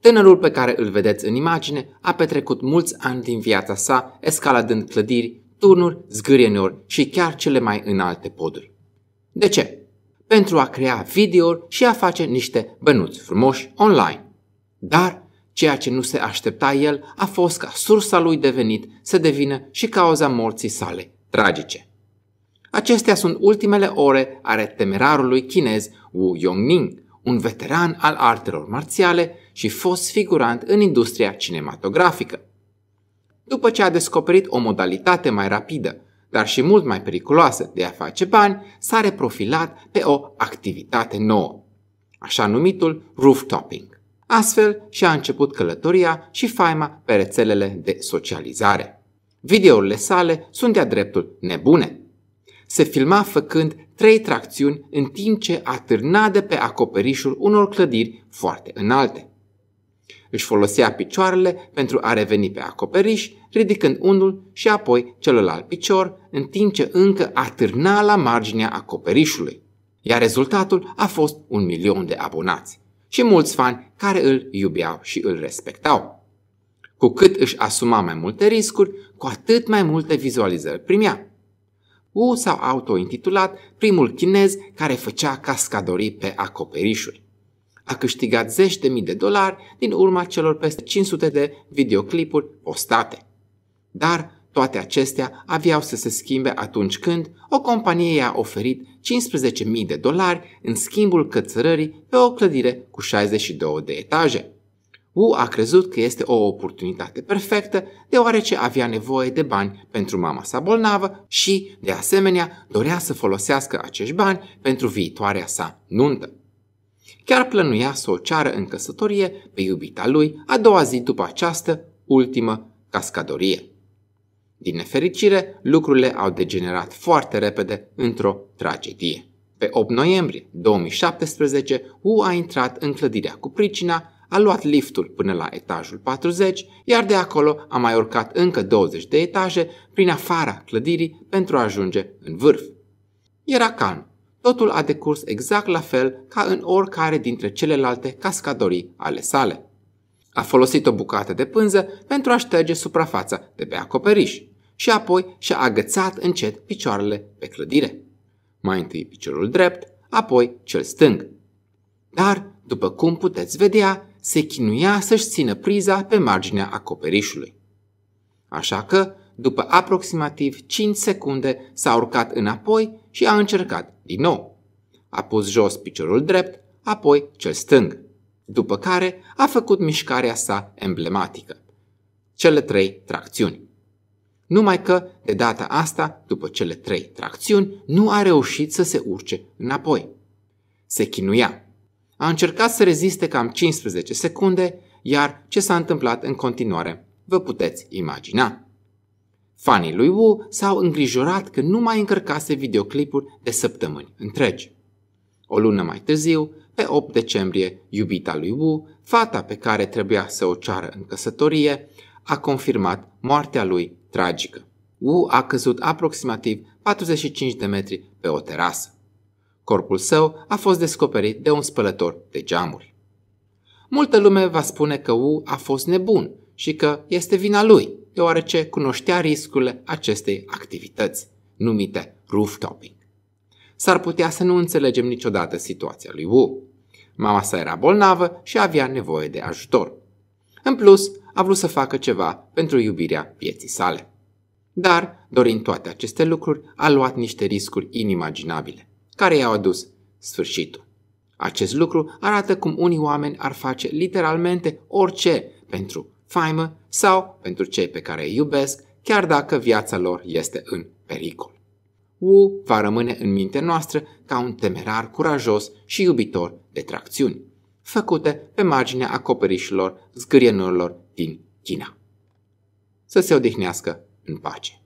Tânărul pe care îl vedeți în imagine a petrecut mulți ani din viața sa escaladând clădiri, turnuri, zgârienori și chiar cele mai înalte poduri. De ce? Pentru a crea videouri și a face niște bănuți frumoși online. Dar ceea ce nu se aștepta el a fost ca sursa lui de venit să devină și cauza morții sale tragice. Acestea sunt ultimele ore ale temerarului chinez Wu Yongning, un veteran al artelor marțiale și fost figurant în industria cinematografică. După ce a descoperit o modalitate mai rapidă, dar și mult mai periculoasă de a face bani, s-a reprofilat pe o activitate nouă, așa numitul rooftoping. Astfel și-a început călătoria și faima pe rețelele de socializare. Videourile sale sunt de-a dreptul nebune. Se filma făcând trei tracțiuni în timp ce atârna de pe acoperișul unor clădiri foarte înalte. Își folosea picioarele pentru a reveni pe acoperiș, ridicând unul și apoi celălalt picior, în timp ce încă atârna la marginea acoperișului. Iar rezultatul a fost un milion de abonați și mulți fani care îl iubeau și îl respectau. Cu cât își asuma mai multe riscuri, cu atât mai multe vizualizări primea. Wu s-a autointitulat primul chinez care făcea cascadorii pe acoperișuri. A câștigat zeci de mii de dolari din urma celor peste 500 de videoclipuri postate. Dar toate acestea aveau să se schimbe atunci când o companie i-a oferit 15.000 de dolari în schimbul cățărării pe o clădire cu 62 de etaje. Wu a crezut că este o oportunitate perfectă deoarece avea nevoie de bani pentru mama sa bolnavă și, de asemenea, dorea să folosească acești bani pentru viitoarea sa nuntă. Chiar plănuia să o ceară în căsătorie pe iubita lui a doua zi după această ultimă cascadorie. Din nefericire, lucrurile au degenerat foarte repede într-o tragedie. Pe 8 noiembrie 2017, Wu a intrat în clădirea cu pricina, a luat liftul până la etajul 40, iar de acolo a mai urcat încă 20 de etaje prin afara clădirii pentru a ajunge în vârf. Era calm. Totul a decurs exact la fel ca în oricare dintre celelalte cascadorii ale sale. A folosit o bucată de pânză pentru a șterge suprafața de pe acoperiș și apoi și-a agățat încet picioarele pe clădire. Mai întâi piciorul drept, apoi cel stâng. Dar, după cum puteți vedea, se chinuia să-și țină priza pe marginea acoperișului. Așa că, după aproximativ 5 secunde, s-a urcat înapoi și a încercat din nou. A pus jos piciorul drept, apoi cel stâng, după care a făcut mișcarea sa emblematică. Cele trei tracțiuni. Numai că, de data asta, după cele trei tracțiuni, nu a reușit să se urce înapoi. Se chinuia. A încercat să reziste cam 15 secunde, iar ce s-a întâmplat în continuare vă puteți imagina. Fanii lui Wu s-au îngrijorat că nu mai încărcase videoclipuri de săptămâni întregi. O lună mai târziu, pe 8 decembrie, iubita lui Wu, fata pe care trebuia să o ceară în căsătorie, a confirmat moartea lui tragică. Wu a căzut aproximativ 45 de metri pe o terasă. Corpul său a fost descoperit de un spălător de geamuri. Multă lume va spune că Wu a fost nebun și că este vina lui, deoarece cunoștea riscurile acestei activități, numite rooftoping. S-ar putea să nu înțelegem niciodată situația lui Wu. Mama sa era bolnavă și avea nevoie de ajutor. În plus, a vrut să facă ceva pentru iubirea vieții sale. Dar, dorind toate aceste lucruri, a luat niște riscuri inimaginabile, care i-au adus sfârșitul. Acest lucru arată cum unii oameni ar face literalmente orice pentru faimă sau pentru cei pe care îi iubesc, chiar dacă viața lor este în pericol. Wu va rămâne în mintea noastră ca un temerar curajos și iubitor de tracțiuni, făcute pe marginea acoperișilor zgârienurilor din China. Să se odihnească în pace.